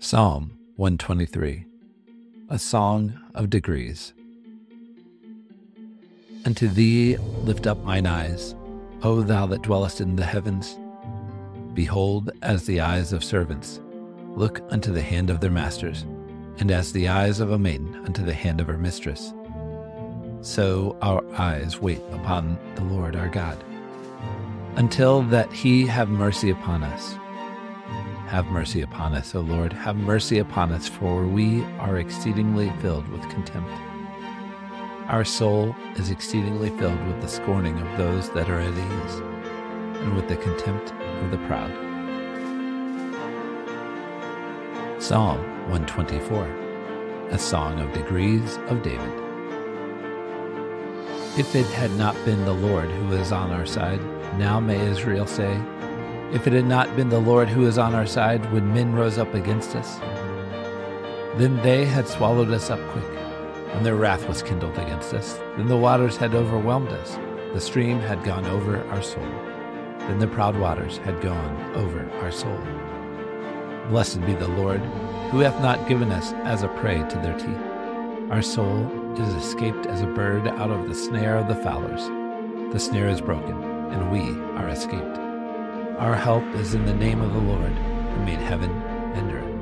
Psalm 123 A Song of Degrees. Unto thee lift up mine eyes, O thou that dwellest in the heavens. Behold, as the eyes of servants look unto the hand of their masters, and as the eyes of a maiden unto the hand of her mistress, so our eyes wait upon the Lord our God, until that he have mercy upon us. Have mercy upon us, O Lord, have mercy upon us, for we are exceedingly filled with contempt. Our soul is exceedingly filled with the scorning of those that are at ease, and with the contempt of the proud. Psalm 124 A Song of Degrees of David. If it had not been the Lord who is on our side, now may Israel say, if it had not been the Lord who is on our side when men rose up against us, then they had swallowed us up quick, and their wrath was kindled against us. Then the waters had overwhelmed us, the stream had gone over our soul. Then the proud waters had gone over our soul. Blessed be the Lord, who hath not given us as a prey to their teeth. Our soul is escaped as a bird out of the snare of the fowlers. The snare is broken, and we are escaped. Our help is in the name of the Lord, who made heaven and earth.